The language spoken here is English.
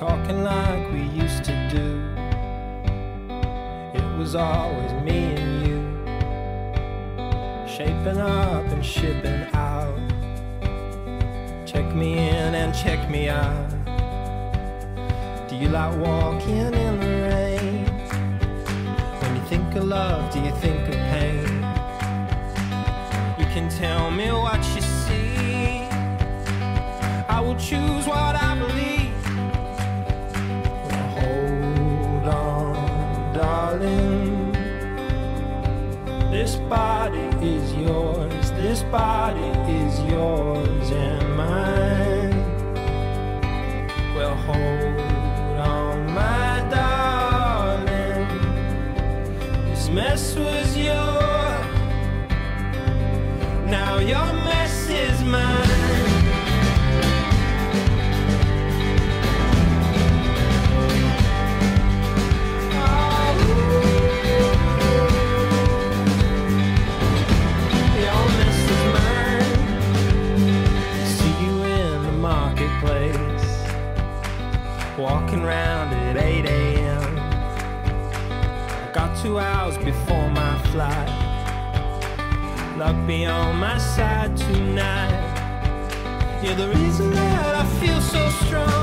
talking like we used to do. It was always me and you, shaping up and shipping out. Check me in and check me out. Do you like walking in the rain? When you think of love, do you think of pain? You can tell me what you see. I will choose what I believe. Body is yours and mine. Well, hold on, my darling. This mess was yours. Now your mess is mine. Got two hours before my flight. Luck be on my side tonight. You're the reason that I feel so strong.